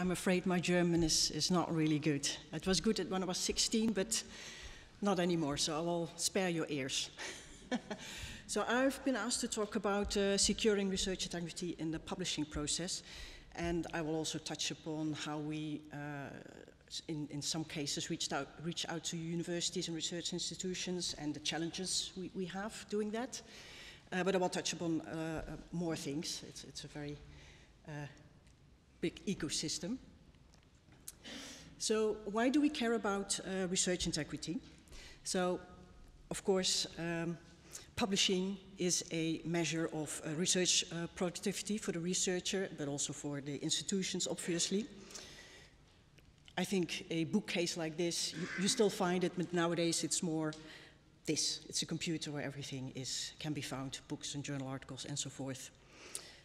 I'm afraid my German is, is not really good. It was good when I was 16, but not anymore, so I will spare your ears. so I've been asked to talk about uh, securing research integrity in the publishing process, and I will also touch upon how we, uh, in, in some cases, reached out, reach out to universities and research institutions and the challenges we, we have doing that. Uh, but I will touch upon uh, uh, more things. It's, it's a very uh, big ecosystem. So why do we care about research integrity? So, of course, um, publishing is a measure of uh, research uh, productivity for the researcher, but also for the institutions, obviously. I think a bookcase like this, you, you, still find it, but nowadays it's more this. It's a computer where everything is, can be found, books and journal articles and so forth.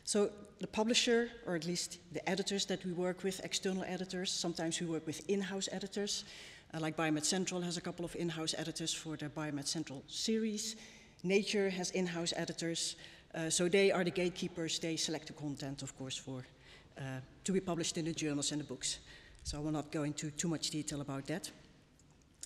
So the publisher, or at least the editors that we work with, external editors, sometimes we work with in-house editors, uh, like Biomed Central has a couple of in-house editors for their Biomed Central series. Nature has in-house editors. Uh, so they are the gatekeepers. They select the content, of course, for uh, to be published in the journals and the books. So I will not go into too much detail about that.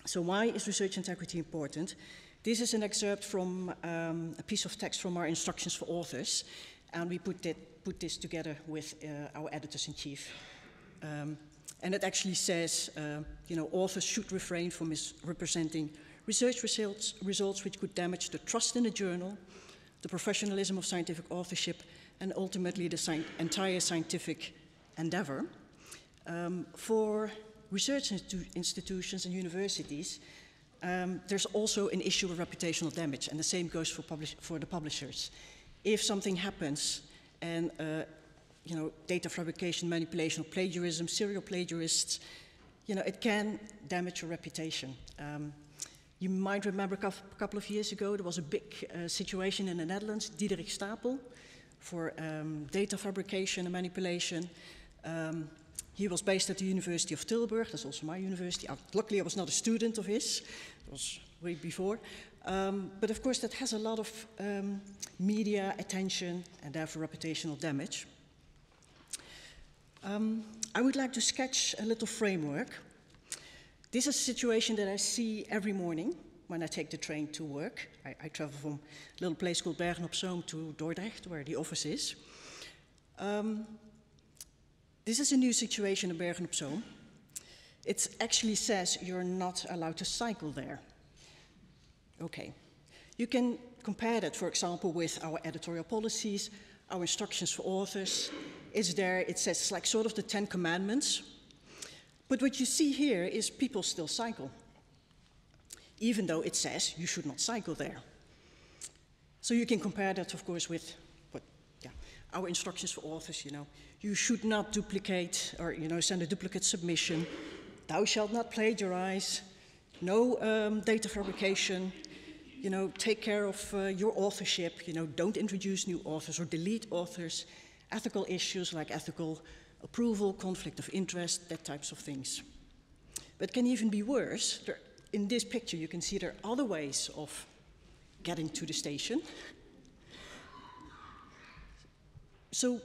So why is research integrity important? This is an excerpt from um, a piece of text from our instructions for authors, and we put, put this together with uh, our editors-in-chief. Um, and it actually says, uh, you know, authors should refrain from misrepresenting research results, results which could damage the trust in the journal, the professionalism of scientific authorship, and ultimately the sci entire scientific endeavor. Um, for research institu institutions and universities, um, there's also an issue of reputational damage, and the same goes for, for the publishers. If something happens and uh, you know, data fabrication, manipulation, plagiarism, serial plagiarists, you know, it can damage your reputation. Um, you might remember a couple of years ago, there was a big uh, situation in the Netherlands, Diederik Stapel, for um, data fabrication and manipulation. Um, he was based at the University of Tilburg, that's also my university. Uh, luckily, I was not a student of his, it was way before. Um, but of course, that has a lot of um, media attention and therefore reputational damage. Um, I would like to sketch a little framework. This is a situation that I see every morning when I take the train to work. I, I travel from a little place called Bergen op Zoom to Dordrecht, where the office is. Um, this is a new situation in Bergen op Zoom. It actually says you're not allowed to cycle there. Okay. You can compare that, for example, with our editorial policies, our instructions for authors, is there, it says it's like sort of the Ten Commandments. But what you see here is people still cycle, even though it says you should not cycle there. So you can compare that, of course, with what, yeah, our instructions for authors, you know. You should not duplicate or, you know, send a duplicate submission. Thou shalt not plagiarize. No um, data fabrication. You know, take care of uh, your authorship. You know, don't introduce new authors or delete authors ethical issues like ethical approval, conflict of interest, that types of things. But can even be worse. There, in this picture, you can see there are other ways of getting to the station. So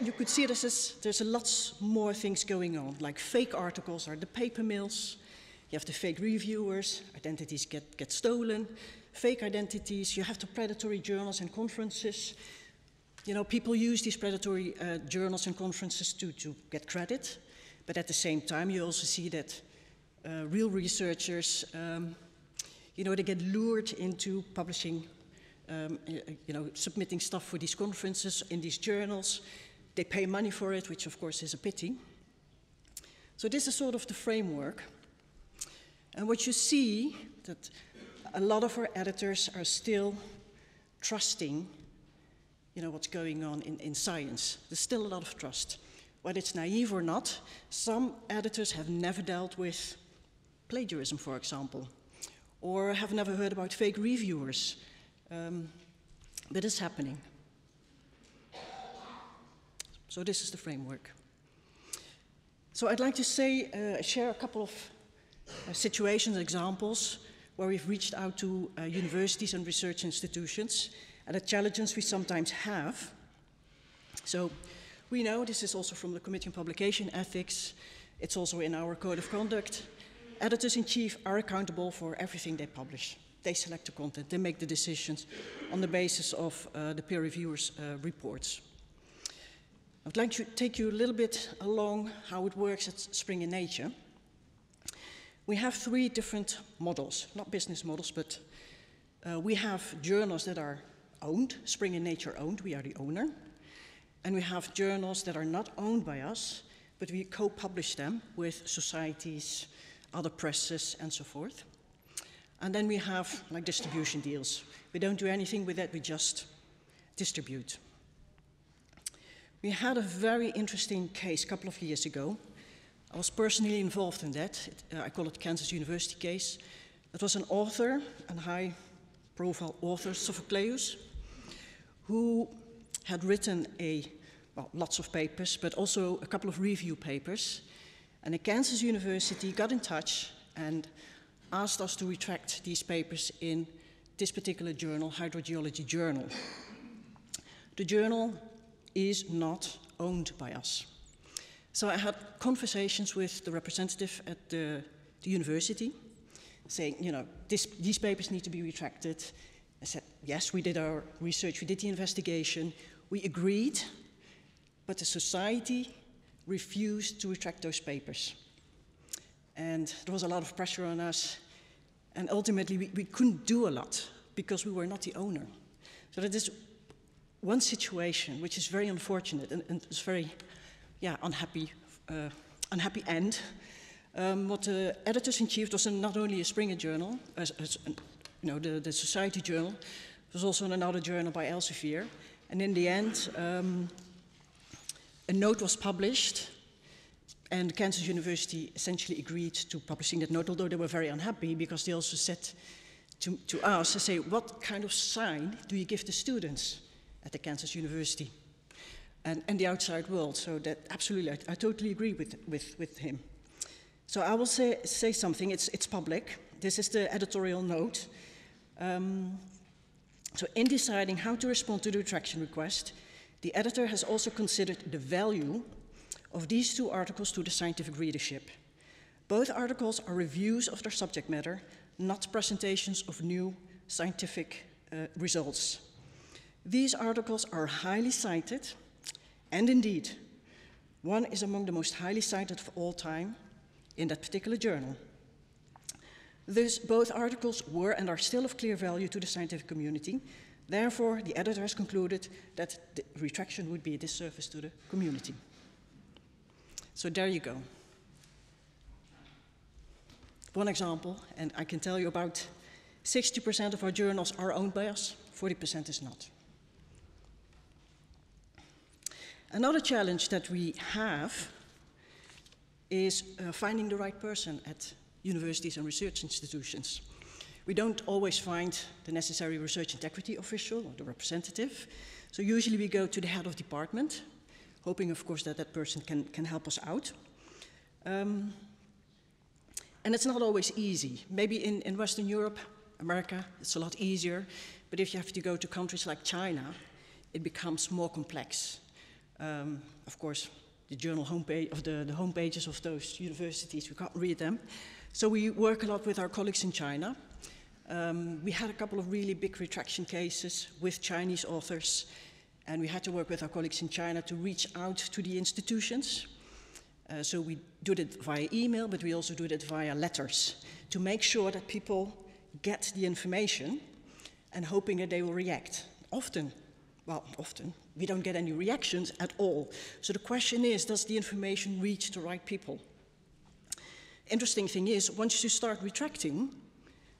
you could see this as there's a lots more things going on, like fake articles or the paper mills, you have the fake reviewers, identities get, get stolen, fake identities, you have the predatory journals and conferences, you know, people use these predatory uh, journals and conferences to, to get credit, but at the same time, you also see that uh, real researchers, um, you know, they get lured into publishing, um, you know, submitting stuff for these conferences in these journals. They pay money for it, which of course is a pity. So this is sort of the framework. And what you see that a lot of our editors are still trusting you know, what's going on in, in science. There's still a lot of trust. Whether it's naive or not, some editors have never dealt with plagiarism, for example, or have never heard about fake reviewers. Um, but it's happening. So this is the framework. So I'd like to say, uh, share a couple of uh, situations, examples, where we've reached out to uh, universities and research institutions and the challenges we sometimes have. So We know this is also from the Committee on Publication Ethics. It's also in our Code of Conduct. Editors-in-chief are accountable for everything they publish. They select the content, they make the decisions on the basis of uh, the peer reviewers' uh, reports. I'd like to take you a little bit along how it works at Springer Nature. We have three different models, not business models, but uh, we have journals that are owned, Springer Nature owned, we are the owner. And we have journals that are not owned by us, but we co-publish them with societies, other presses, and so forth. And then we have like distribution deals. We don't do anything with that, we just distribute. We had a very interesting case a couple of years ago. Was personally involved in that. It, uh, I call it Kansas University case. It was an author, a high profile author, Sophocleous, who had written a, well, lots of papers, but also a couple of review papers. And the Kansas University got in touch and asked us to retract these papers in this particular journal, Hydrogeology Journal. The journal is not owned by us. So I had conversations with the representative at the, the university, saying, you know, this, these papers need to be retracted. I said, yes, we did our research, we did the investigation, we agreed, but the society refused to retract those papers. And there was a lot of pressure on us, and ultimately we, we couldn't do a lot because we were not the owner. So that is one situation which is very unfortunate and, and it's very yeah, unhappy, uh, unhappy end. Um, what the editors-in-chief was not only a Springer journal, as, as you know, the, the Society journal, it was also another journal by Elsevier. And in the end, um, a note was published, and Kansas University essentially agreed to publishing that note, although they were very unhappy because they also said to, to us, they say, what kind of sign do you give the students at the Kansas University and, and the outside world? So that absolutely, I, I totally agree with, with, with him. So I will say, say something, it's, it's public. This is the editorial note. Um, so in deciding how to respond to the retraction request, the editor has also considered the value of these two articles to the scientific readership. Both articles are reviews of their subject matter, not presentations of new scientific uh, results. These articles are highly cited, and indeed, one is among the most highly cited of all time in that particular journal. Thus, both articles were and are still of clear value to the scientific community. Therefore, the editor has concluded that the retraction would be a disservice to the community. So there you go. One example, and I can tell you about 60% of our journals are owned by us, 40% is not. Another challenge that we have is uh, finding the right person at universities and research institutions. We don't always find the necessary research integrity official or the representative. So usually we go to the head of department, hoping, of course, that that person can, can help us out. Um, and it's not always easy. Maybe in, in Western Europe, America, it's a lot easier. But if you have to go to countries like China, it becomes more complex. Um, of course, the journal homepage of the, the homepages of those universities, we can't read them. So we work a lot with our colleagues in China. Um, we had a couple of really big retraction cases with Chinese authors, and we had to work with our colleagues in China to reach out to the institutions. Uh, so we did it via email, but we also did it via letters to make sure that people get the information and hoping that they will react. Often, well, often, we don't get any reactions at all. So the question is, does the information reach the right people? Interesting thing is, once you start retracting,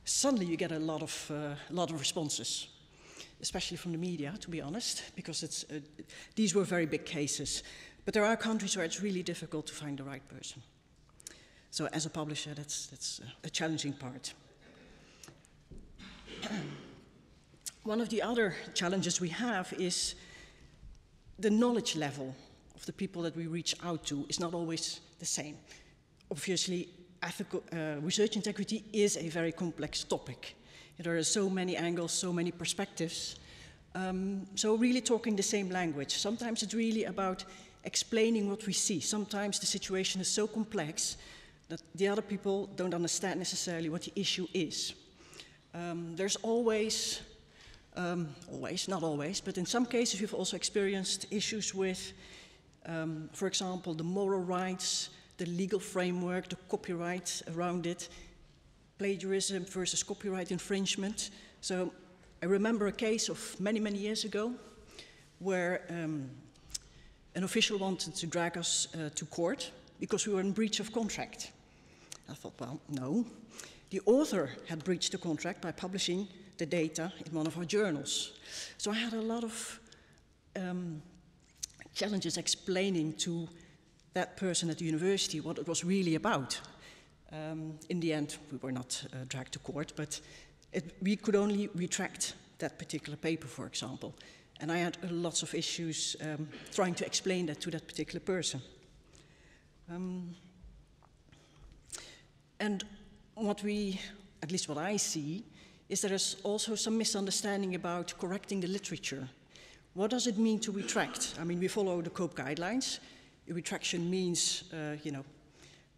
suddenly you get a lot of, uh, lot of responses, especially from the media, to be honest, because it's, uh, these were very big cases. But there are countries where it's really difficult to find the right person. So as a publisher, that's, that's a challenging part. One of the other challenges we have is the knowledge level of the people that we reach out to is not always the same. Obviously, ethical, uh, research integrity is a very complex topic. There are so many angles, so many perspectives. Um, so really talking the same language. Sometimes it's really about explaining what we see. Sometimes the situation is so complex that the other people don't understand necessarily what the issue is. Um, there's always, um, always, not always, but in some cases we've also experienced issues with, um, for example, the moral rights, the legal framework, the copyright around it, plagiarism versus copyright infringement. So I remember a case of many, many years ago where um, an official wanted to drag us uh, to court because we were in breach of contract. I thought, well, no. The author had breached the contract by publishing the data in one of our journals. So I had a lot of um, challenges explaining to that person at the university what it was really about. Um, in the end, we were not uh, dragged to court, but it, we could only retract that particular paper, for example. And I had uh, lots of issues um, trying to explain that to that particular person. Um, and what we, at least what I see, is there is also some misunderstanding about correcting the literature. What does it mean to retract? I mean, we follow the COPE guidelines. Retraction means, uh, you know,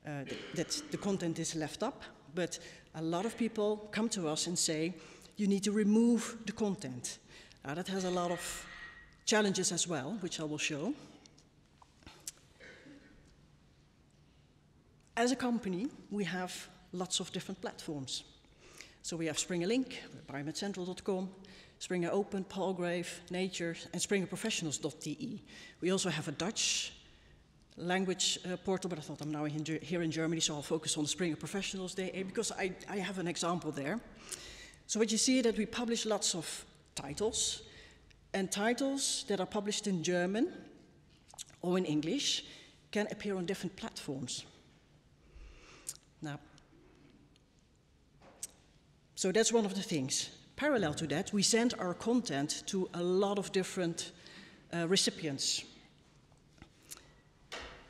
uh, that the content is left up, but a lot of people come to us and say, you need to remove the content. Now, that has a lot of challenges as well, which I will show. As a company, we have lots of different platforms. So we have Springer Link, biomedcentral.com, Springer Open, Palgrave, Nature, and SpringerProfessionals.de. We also have a Dutch language uh, portal, but I thought I'm now in here in Germany, so I'll focus on the Springer Professionals Day because I, I have an example there. So what you see is that we publish lots of titles, and titles that are published in German or in English can appear on different platforms. Now, so that's one of the things. Parallel to that, we send our content to a lot of different uh, recipients.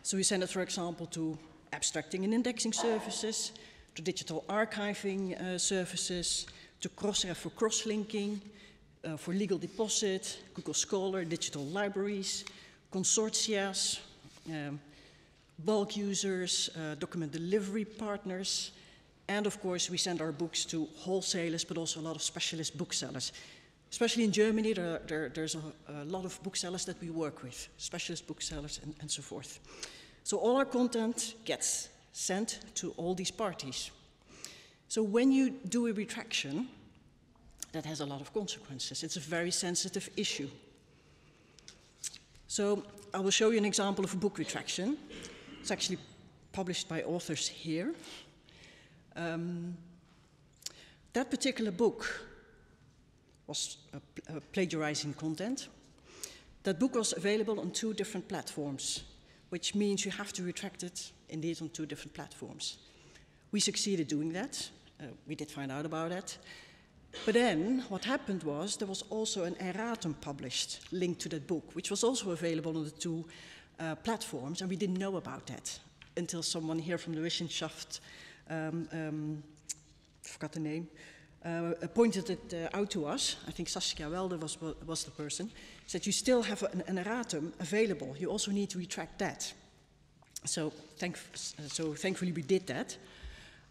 So we send it, for example, to abstracting and indexing services, to digital archiving uh, services, to Crossref for cross-linking, uh, for legal deposit, Google Scholar, digital libraries, consortia, um, bulk users, uh, document delivery partners, and of course we send our books to wholesalers, but also a lot of specialist booksellers. Especially in Germany, there, there, there's a, a, lot of booksellers that we work with, specialist booksellers and, and so forth. So all our content gets sent to all these parties. So when you do a retraction, that has a lot of consequences. It's a very sensitive issue. So I will show you an example of a book retraction. It's actually published by authors here. Um, that particular book was plagiarizing content. That book was available on two different platforms, which means you have to retract it indeed on two different platforms. We succeeded doing that. Uh, we did find out about it. But then what happened was there was also an erratum published linked to that book, which was also available on the two uh, platforms, and we didn't know about that until someone here from the Wissenschaft, um, um, I forgot the name, uh, pointed it uh, out to us. I think Saskia Welder was, was the person. Said you still have an, an erratum available. You also need to retract that. So, thank, so thankfully we did that.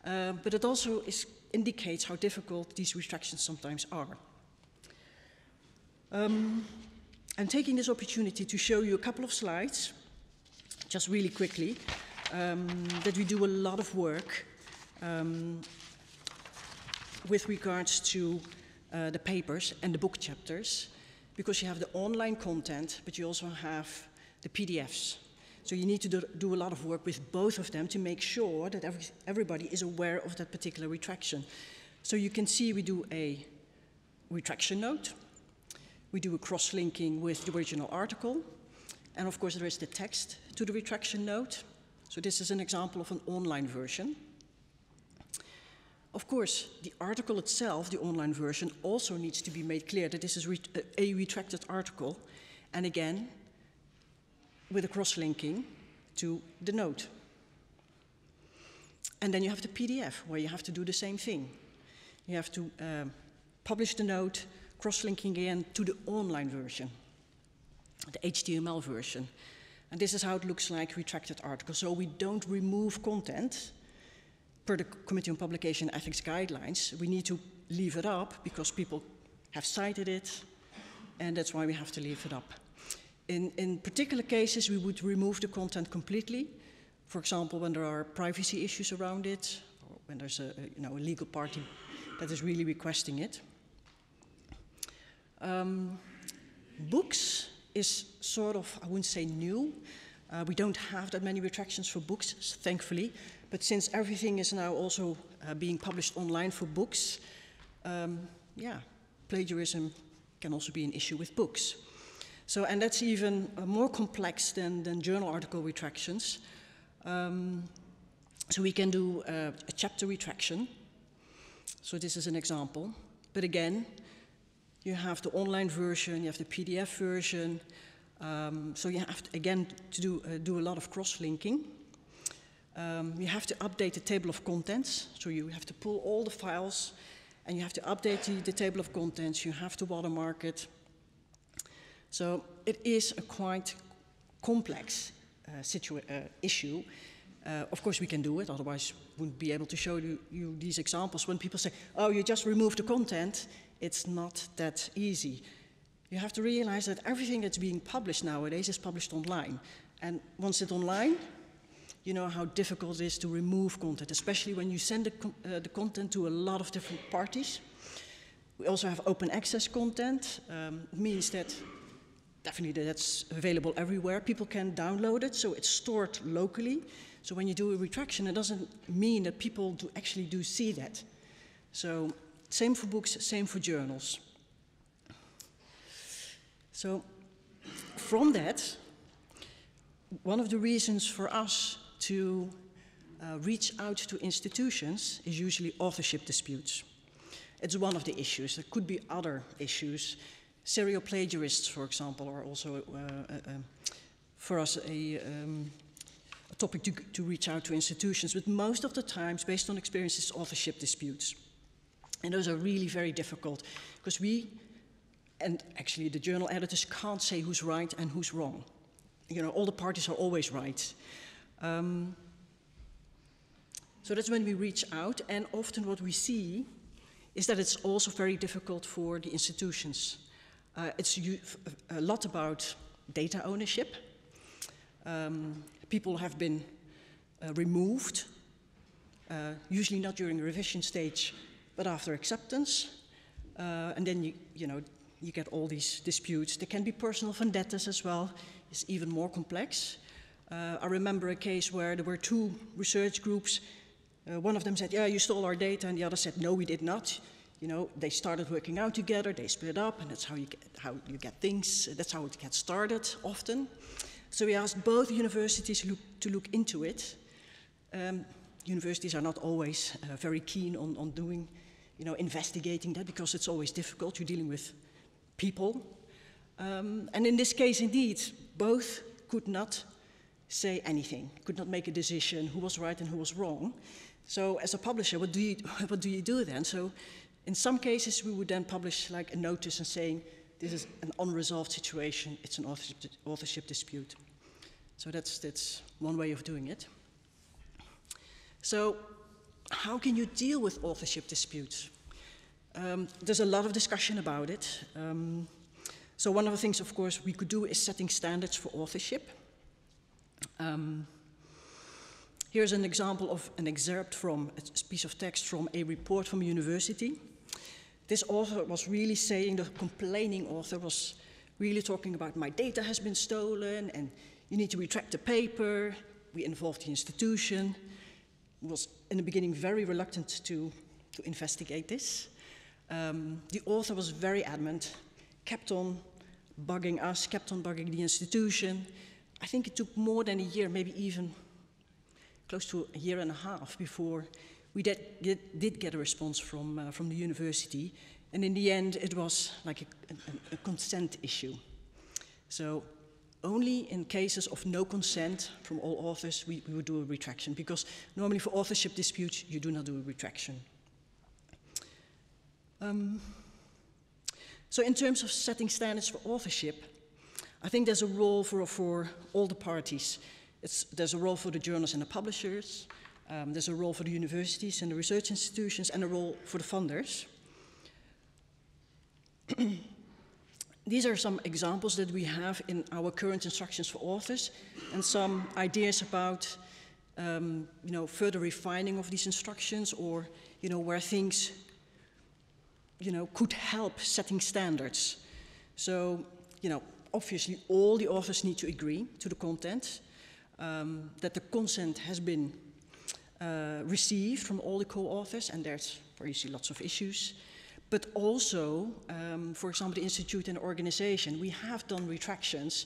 Uh, but it also is, indicates how difficult these retractions sometimes are. Um, I'm taking this opportunity to show you a couple of slides, just really quickly, um, that we do a lot of work um, with regards to uh, the papers and the book chapters, because you have the online content, but you also have the PDFs. So you need to do, a lot of work with both of them to make sure that every, everybody is aware of that particular retraction. So you can see we do a retraction note, we do a cross-linking with the original article, and of course there is the text to the retraction note. So this is an example of an online version. Of course, the article itself, the online version, also needs to be made clear that this is re a retracted article. And again, with a cross-linking to the note. And then you have the PDF, where you have to do the same thing. You have to uh, publish the note, cross-linking again to the online version, the HTML version. And this is how it looks like retracted articles. So we don't remove content per the Committee on Publication Ethics guidelines. We need to leave it up because people have cited it, and that's why we have to leave it up. In, in particular cases, we would remove the content completely. For example, when there are privacy issues around it, or when there's a, you know, a legal party that is really requesting it. Um, books is sort of, I wouldn't say new. Uh, we don't have that many retractions for books, thankfully. But since everything is now also uh, being published online for books, um, yeah, plagiarism can also be an issue with books. So, and that's even uh, more complex than, than journal article retractions. Um, so we can do uh, a chapter retraction. So this is an example. But again, you have the online version, you have the PDF version. Um, so you have, to, again, to do, uh, do a lot of cross-linking. Um, you have to update the table of contents. So you have to pull all the files and you have to update the, the table of contents. You have to watermark it. So it is a quite complex uh, uh, issue. Uh, of course, we can do it, otherwise, we wouldn't be able to show you, you, these examples. When people say, oh, you just remove the content, it's not that easy. You have to realize that everything that's being published nowadays is published online. And once it's online, you know how difficult it is to remove content, especially when you send the, uh, the content to a lot of different parties. We also have open access content. Um, means that definitely that's available everywhere. People can download it, so it's stored locally. So when you do a retraction, it doesn't mean that people do actually do see that. So same for books, same for journals. So from that, one of the reasons for us to uh, reach out to institutions is usually authorship disputes. It's one of the issues. There could be other issues. Serial plagiarists, for example, are also uh, uh, um, for us a, um, a topic to, to, reach out to institutions. But most of the times, based on experiences, authorship disputes. And those are really very difficult because we, and actually the journal editors, can't say who's right and who's wrong. You know, all the parties are always right. Um, so that's when we reach out, and often what we see is that it's also very difficult for the institutions. Uh, it's a lot about data ownership. Um, people have been uh, removed, uh, usually not during the revision stage, but after acceptance. Uh, and then you, you know, you get all these disputes. There can be personal vendettas as well. It's even more complex. Uh, I remember a case where there were two research groups. Uh, one of them said, yeah, you stole our data, and the other said, no, we did not. You know, they started working out together, they split up, and that's how you get, how you get things, that's how it gets started often. So we asked both universities look, to look into it. Um, universities are not always uh, very keen on, on doing, you know, investigating that because it's always difficult. You're dealing with people. Um, and in this case, indeed, both could not say anything, could not make a decision who was right and who was wrong. So as a publisher, what do you, what do, you do then? So in some cases, we would then publish like a notice and saying, this is an unresolved situation, it's an authorship, authorship dispute. So that's, that's one way of doing it. So how can you deal with authorship disputes? Um, there's a lot of discussion about it. Um, so one of the things, of course, we could do is setting standards for authorship. Um, here's an example of an excerpt from a piece of text from a report from a university. This author was really saying, the complaining author was really talking about my data has been stolen and you need to retract the paper. We involved the institution. Was in the beginning very reluctant to, to investigate this. Um, the author was very adamant, kept on bugging us, kept on bugging the institution. I think it took more than a year, maybe even close to a year and a half before we did, did, get a response from, uh, from the university. And in the end, it was like a, a, a consent issue. So only in cases of no consent from all authors we, we would do a retraction because normally for authorship disputes you do not do a retraction. Um, so in terms of setting standards for authorship, I think there's a role for, for all the parties. It's, there's a role for the journals and the publishers, um, there's a role for the universities and the research institutions, and a role for the funders. These are some examples that we have in our current instructions for authors, and some ideas about um, you know, further refining of these instructions or you know, where things you know, could help setting standards. So, you know, obviously all the authors need to agree to the content, um, that the consent has been uh, received from all the co-authors, and there's see lots of issues. But also, um, for example, the institute and organization, we have done retractions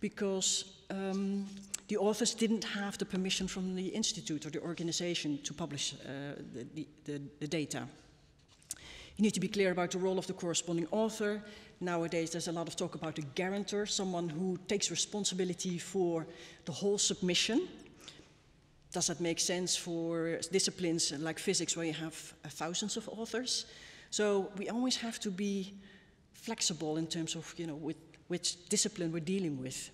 because um, the authors didn't have the permission from the institute or the organization to publish uh, the, the, the, data. You need to be clear about the role of the corresponding author. Nowadays, there's a lot of talk about a guarantor, someone who takes responsibility for the whole submission. Does that make sense for disciplines like physics where you have uh, thousands of authors? So we always have to be flexible in terms of, you know, with which discipline we're dealing with.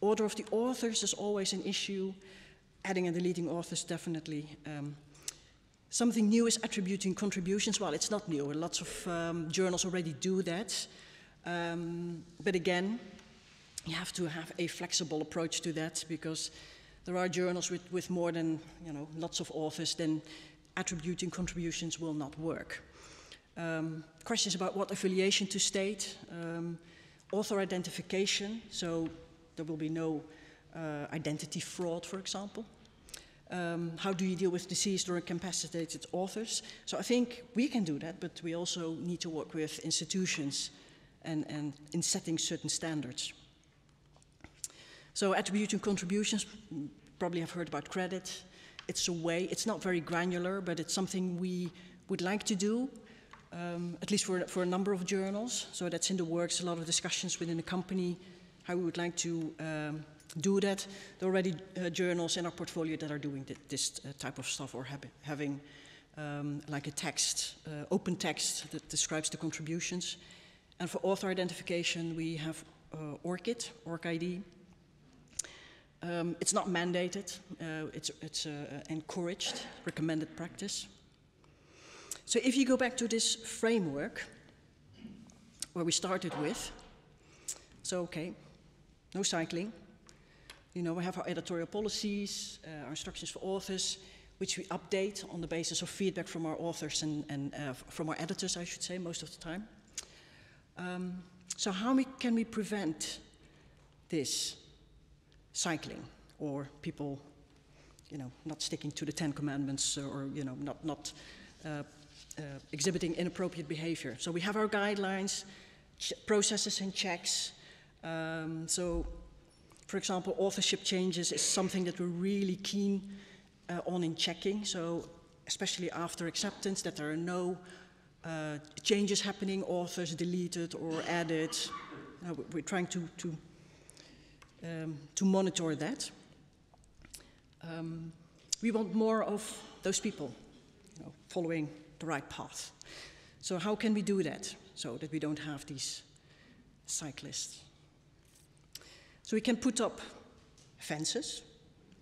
Order of the authors is always an issue. Adding and deleting authors definitely. Um, something new is attributing contributions. Well, it's not new. Lots of um, journals already do that. Um, but again, you have to have a flexible approach to that because there are journals with, with more than, you know, lots of authors, then attributing contributions will not work. Um, questions about what affiliation to state, um, author identification, so there will be no uh, identity fraud, for example. Um, how do you deal with deceased or incapacitated authors? So I think we can do that, but we also need to work with institutions and, and in setting certain standards. So attribution contributions, probably have heard about credit. It's a way, it's not very granular, but it's something we would like to do um, at least for, for a number of journals. So that's in the works, a lot of discussions within the company, how we would like to um, do that. There are already uh, journals in our portfolio that are doing th this uh, type of stuff or having um, like a text, uh, open text that describes the contributions. And for author identification, we have uh, ORCID, ORCID. Um, it's not mandated, uh, it's, it's uh, encouraged, recommended practice. So if you go back to this framework where we started with, so okay, no cycling. You know, we have our editorial policies, uh, our instructions for authors, which we update on the basis of feedback from our authors and, and uh, from our editors, I should say, most of the time. Um, so how we, can we prevent this cycling or people, you know, not sticking to the Ten Commandments or, you know, not, not uh, uh, exhibiting inappropriate behavior. So we have our guidelines, processes and checks. Um, so, for example, authorship changes is something that we're really keen uh, on in checking. So, especially after acceptance, that there are no uh, changes happening, authors deleted or added. We're trying to, to, um, to monitor that. Um, we want more of those people you know, following the right path. So how can we do that so that we don't have these cyclists? So we can put up fences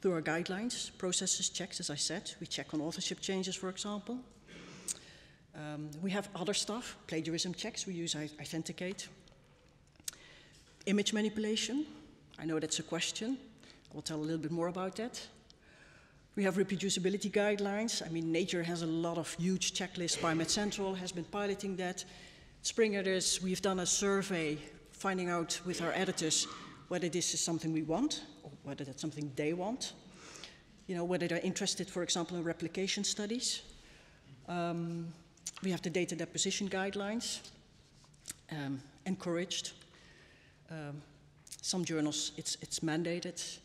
through our guidelines, processes, checks, as I said. We check on authorship changes, for example. Um, we have other stuff, plagiarism checks, we use iThenticate. Image manipulation, I know that's a question. I will tell a little bit more about that. We have reproducibility guidelines. I mean, Nature has a lot of huge checklists. Biomed Central has been piloting that. Springer, there's, we've done a survey finding out with our editors whether this is something we want or whether that's something they want. You know, whether they're interested, for example, in replication studies. Um, we have the data deposition guidelines, um, encouraged. Um, some journals, it's, it's mandated.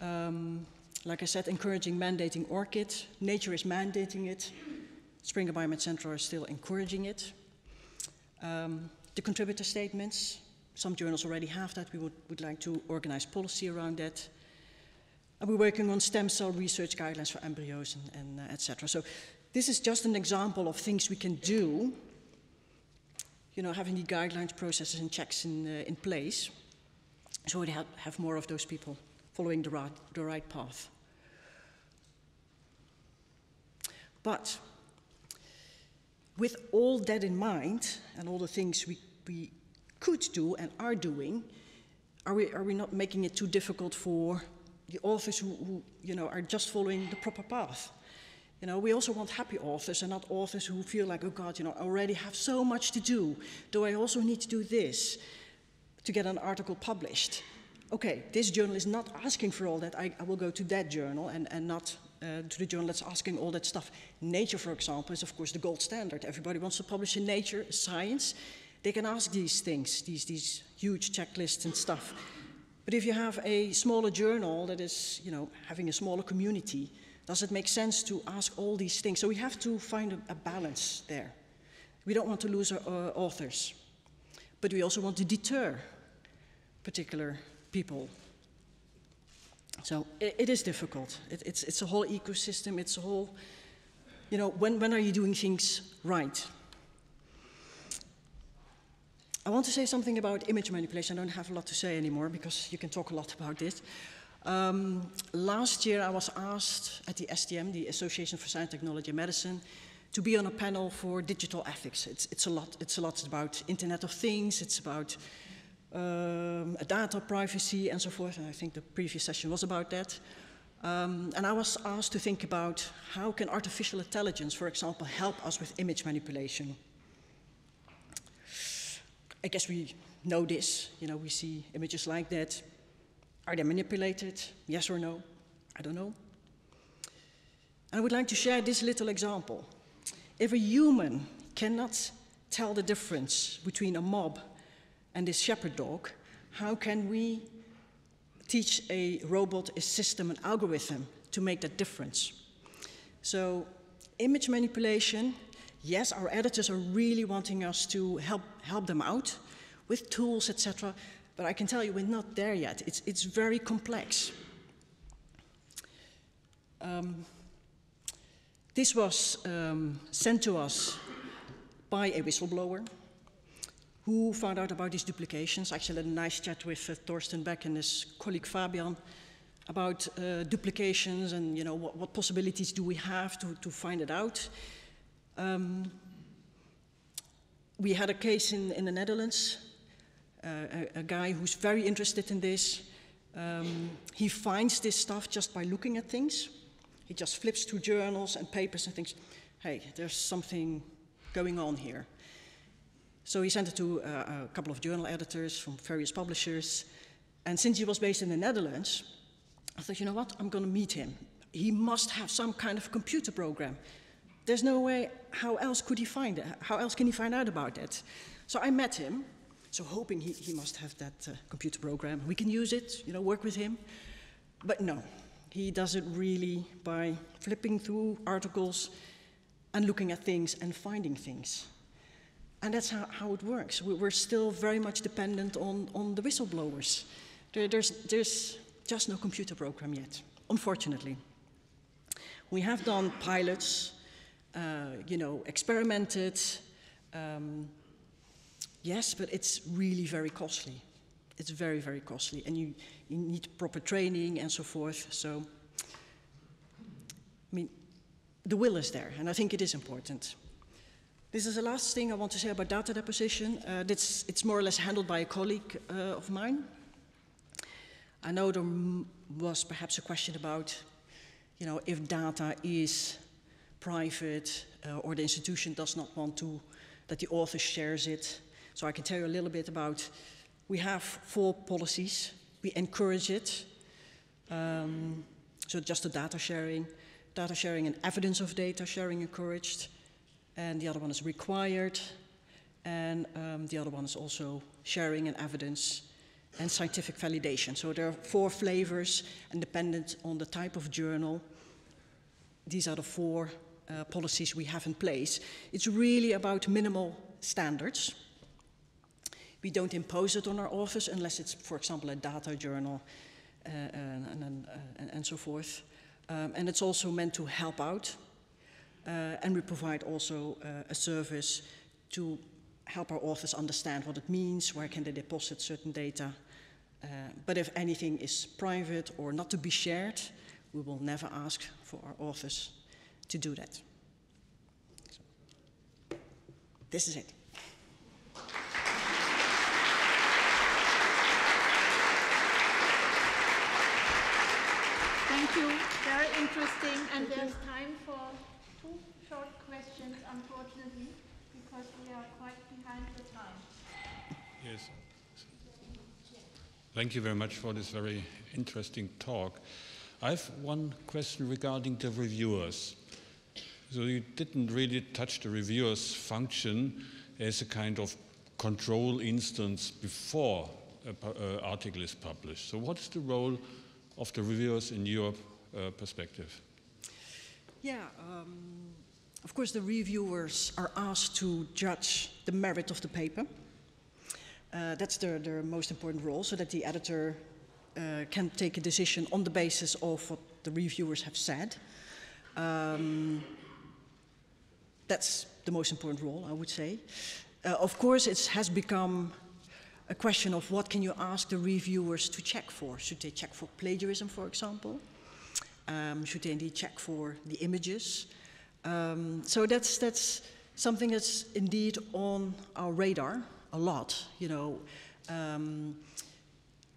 Um, like I said, encouraging mandating ORCID. Nature is mandating it. Springer Biomed Central are still encouraging it. Um, the contributor statements, some journals already have that. We would, would like to organize policy around that. And we're working on stem cell research guidelines for embryos and, and uh, etc. So this is just an example of things we can do, you know, having the guidelines, processes, and checks in, uh, in place. so we have, have more of those people following the right, the right path. But with all that in mind and all the things we, we could do and are doing, are we, are we not making it too difficult for the authors who, who you know, are just following the proper path? You know, we also want happy authors and not authors who feel like, oh God, you know, I already have so much to do. Do I also need to do this to get an article published? Okay, this journal is not asking for all that. I, I will go to that journal and, and not uh, to the journal that's asking all that stuff. Nature, for example, is of course the gold standard. Everybody wants to publish in Nature, science. They can ask these things, these, these huge checklists and stuff. But if you have a smaller journal that is, you know, having a smaller community, does it make sense to ask all these things? So we have to find a, a balance there. We don't want to lose our authors, but we also want to deter particular people. So it, it is difficult. It, it's, it's a whole ecosystem. It's a whole, you know, when, when are you doing things right? I want to say something about image manipulation. I don't have a lot to say anymore because you can talk a lot about this. Um, last year I was asked at the STM, the Association for Science, Technology and Medicine, to be on a panel for digital ethics. It's, it's, a, lot, it's a lot about Internet of Things, it's about um, data privacy and so forth, and I think the previous session was about that. Um, and I was asked to think about how can artificial intelligence, for example, help us with image manipulation. I guess we know this, you know, we see images like that, are they manipulated? Yes or no? I don't know. And I would like to share this little example. If a human cannot tell the difference between a mob and this shepherd dog, how can we teach a robot, a system, an algorithm to make that difference? So, image manipulation, yes, our editors are really wanting us to help, help them out with tools, etc. But I can tell you, we're not there yet. It's, it's very complex. Um, this was um, sent to us by a whistleblower who found out about these duplications. Actually, had a nice chat with uh, Thorsten Beck and his colleague Fabian about uh, duplications and you know what, what, possibilities do we have to, to find it out. Um, we had a case in, in the Netherlands a, a, guy who's very interested in this. Um, he finds this stuff just by looking at things. He just flips through journals and papers and thinks, hey, there's something going on here. So he sent it to uh, a couple of journal editors from various publishers. And since he was based in the Netherlands, I thought, you know what, I'm going to meet him. He must have some kind of computer program. There's no way, how else could he find it? How else can he find out about it? So I met him, so hoping he, he must have that uh, computer program. We can use it, you know, work with him. But no, he does it really by flipping through articles and looking at things and finding things. And that's how, how it works. We're still very much dependent on, on the whistleblowers. There, there's, there's just no computer program yet, unfortunately. We have done pilots, uh, you know, experimented, um, Yes, but it's really very costly. It's very, very costly. And you, you need proper training and so forth. So, I mean, the will is there, and I think it is important. This is the last thing I want to say about data deposition. Uh, it's, it's more or less handled by a colleague uh, of mine. I know there was perhaps a question about, you know, if data is private uh, or the institution does not want to, that the author shares it. So I can tell you a little bit about, we have four policies. We encourage it. Um, so just the data sharing, data sharing and evidence of data sharing encouraged. And the other one is required. And um, the other one is also sharing and evidence and scientific validation. So there are four flavors and dependent on the type of journal, these are the four uh, policies we have in place. It's really about minimal standards. We don't impose it on our authors unless it's, for example, a data journal uh, and, and, uh, and, so forth. Um, and it's also meant to help out. Uh, and we provide also uh, a service to help our authors understand what it means, where can they deposit certain data, Uh, but if anything is private or not to be shared, we will never ask for our authors to do that. So, this is it. Thank you. Very interesting. And there's time for two short questions, unfortunately, because we are quite behind the time. Yes. Thank you very much for this very interesting talk. I have one question regarding the reviewers. So you didn't really touch the reviewers' function as a kind of control instance before an uh, article is published. So what is the role of the reviewers in your uh, perspective? Yeah, um, of course the reviewers are asked to judge the merit of the paper. Uh, that's their, their most important role, so that the editor uh, can take a decision on the basis of what the reviewers have said. Um, that's the most important role, I would say. Uh, of course, it has become a question of what can you ask the reviewers to check for. Should they check for plagiarism, for example? Um, should they indeed check for the images? Um, so that's, that's something that's indeed on our radar a lot. You know, um,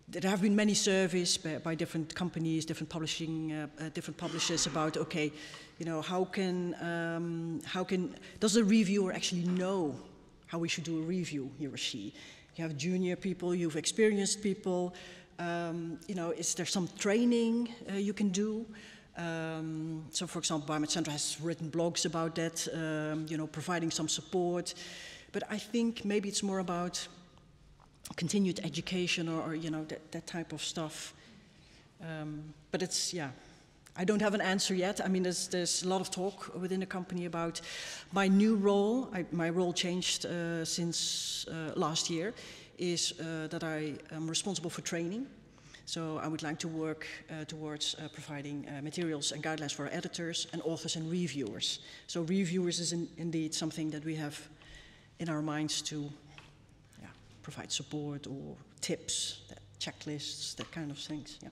there have been many surveys by, by different companies, different publishing, uh, uh, different publishers about okay, you know, how can um, how can does the reviewer actually know how we should do a review, he or she? You have junior people, you've experienced people. Um, you know, is there some training uh, you can do? Um, so, for example, Biomed Central has written blogs about that. Um, you know, providing some support. But I think maybe it's more about continued education or, or you know, that, that, type of stuff. Um, but it's, yeah, I don't have an answer yet. I mean, there's, there's a lot of talk within the company about my new role. I, my role changed uh, since uh, last year, is uh, that I am responsible for training. So I would like to work uh, towards uh, providing uh, materials and guidelines for editors and authors and reviewers. So reviewers is in, indeed something that we have in our minds to yeah, provide support or tips, checklists, that kind of things. Yeah.